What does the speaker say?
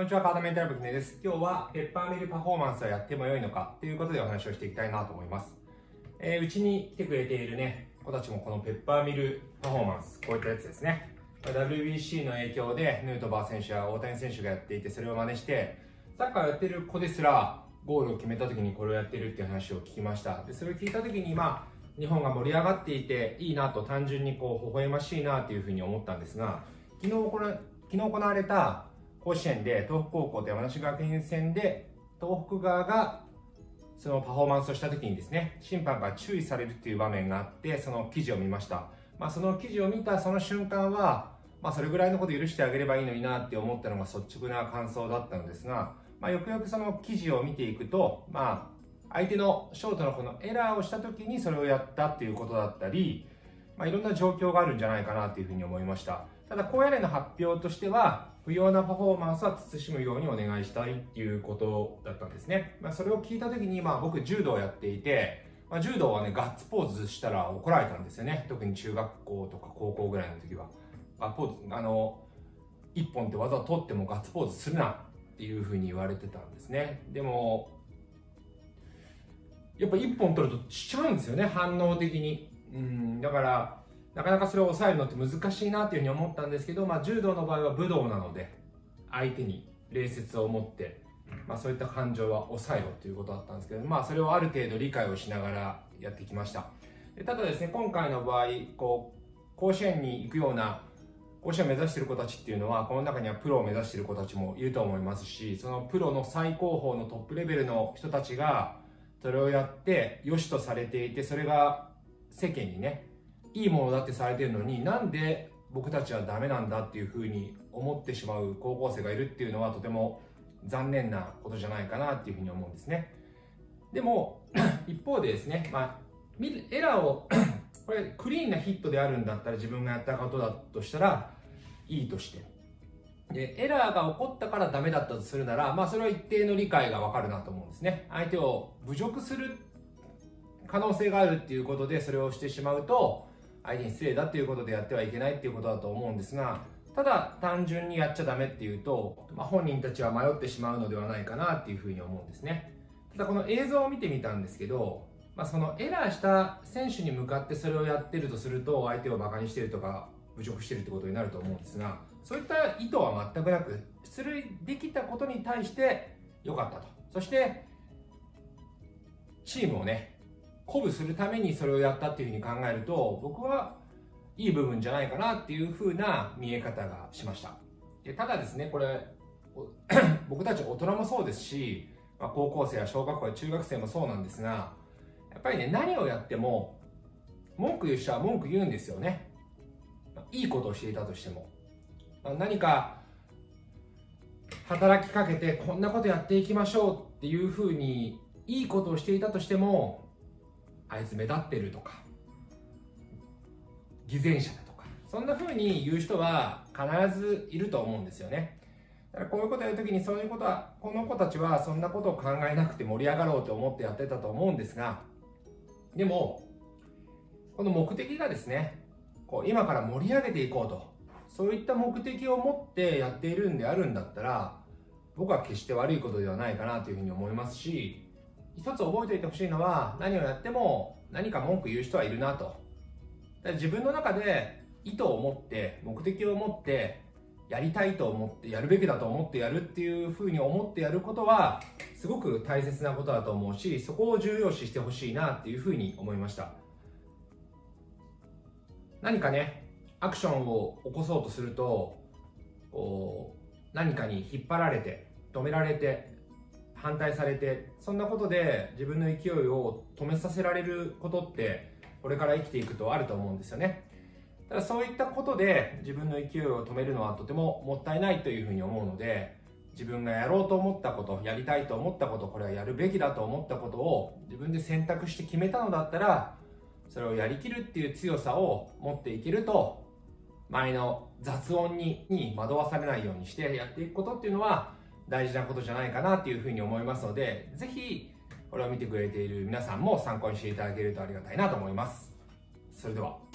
こんにちは、カードメンタルブキネです。今日はペッパーミルパフォーマンスはやっても良いのかということでお話をしていきたいなと思います。えー、うちに来てくれているね、子たちもこのペッパーミルパフォーマンス、こういったやつですね。WBC の影響でヌートバー選手や大谷選手がやっていてそれを真似して、サッカーやってる子ですらゴールを決めた時にこれをやってるっていう話を聞きました。で、それを聞いた時に、まあ、日本が盛り上がっていていいなと単純にこう微笑ましいなというふうに思ったんですが、昨日これ、昨日行われた甲子園で東北高校と山梨学院戦で東北側がそのパフォーマンスをした時にですね審判が注意されるっていう場面があってその記事を見ました、まあ、その記事を見たその瞬間は、まあ、それぐらいのこと許してあげればいいのになって思ったのが率直な感想だったのですが、まあ、よくよくその記事を見ていくと、まあ、相手のショートのこのエラーをした時にそれをやったっていうことだったり、まあ、いろんな状況があるんじゃないかなというふうに思いました。ただ高野連の発表としては不要なパフォーマンスは慎むようにお願いしたいっていうことだったんですね。まあ、それを聞いた時に、まあ、僕柔道をやっていて、まあ、柔道はね、ガッツポーズしたら怒られたんですよね。特に中学校とか高校ぐらいの時は。ガッポーズ、あの、一本って技を取ってもガッツポーズするなっていうふうに言われてたんですね。でも、やっぱ一本取るとしちゃうんですよね、反応的に。うん、だから、なかなかそれを抑えるのって難しいなというふうに思ったんですけど、まあ、柔道の場合は武道なので相手に礼節を持って、まあ、そういった感情は抑えろということだったんですけど、まあ、それをある程度理解をしながらやってきました。でただですね今回の場合こう甲子園に行くような甲子園を目指している子たちっていうのはこの中にはプロを目指している子たちもいると思いますしそのプロの最高峰のトップレベルの人たちがそれをやって良しとされていてそれが世間にねいいものだってされてるのになんで僕たちはダメなんだっていうふうに思ってしまう高校生がいるっていうのはとても残念なことじゃないかなっていうふうに思うんですね。でも 一方でですね、まあ、エラーを これクリーンなヒットであるんだったら自分がやったことだとしたらいいとして。でエラーが起こったからダメだったとするなら、まあ、それは一定の理解がわかるなと思うんですね。相手を侮辱する可能性があるっていうことでそれをしてしまうと相手に失礼だっていうことでやってはいけないっていうことだと思うんですがただ単純にやっちゃダメっていうと、まあ、本人たちは迷ってしまうのではないかなっていうふうに思うんですね。ただこの映像を見てみたんですけど、まあ、そのエラーした選手に向かってそれをやってるとすると相手をバカにしてるとか侮辱してるってことになると思うんですがそういった意図は全くなく出塁できたことに対して良かったと。そしてチームをね鼓舞するためにそれをやったっていうふうに考えると僕はいい部分じゃないかなっていうふうな見え方がしました。でただですねこれ 僕たち大人もそうですし、まあ、高校生や小学校や中学生もそうなんですがやっぱりね何をやっても文句言う人は文句言うんですよね。いいことをしていたとしても。何か働きかけてこんなことやっていきましょうっていうふうにいいことをしていたとしてもあいつ目立ってるとか偽善者だとかそんな風に言う人は必ずいると思うんですよね。だからこういうことやるときにそういうことはこの子たちはそんなことを考えなくて盛り上がろうと思ってやってたと思うんですがでもこの目的がですねこう今から盛り上げていこうとそういった目的を持ってやっているんであるんだったら僕は決して悪いことではないかなというふうに思いますし一つ覚えておいてほしいのは何をやっても何か文句言う人はいるなと。自分の中で意図を持って目的を持ってやりたいと思ってやるべきだと思ってやるっていうふうに思ってやることはすごく大切なことだと思うしそこを重要視してほしいなっていうふうに思いました。何かねアクションを起こそうとすると何かに引っ張られて止められて反対されてそんなことで自分の勢いを止めさせられることってこれから生きていくとあると思うんですよね。ただそういったことで自分の勢いを止めるのはとてももったいないというふうに思うので自分がやろうと思ったことやりたいと思ったことこれはやるべきだと思ったことを自分で選択して決めたのだったらそれをやりきるっていう強さを持っていけると前の雑音にに惑わされないようにしてやっていくことっていうのは大事なことじゃないかなっていうふうに思いますので、ぜひこれを見てくれている皆さんも参考にしていただけるとありがたいなと思います。それでは。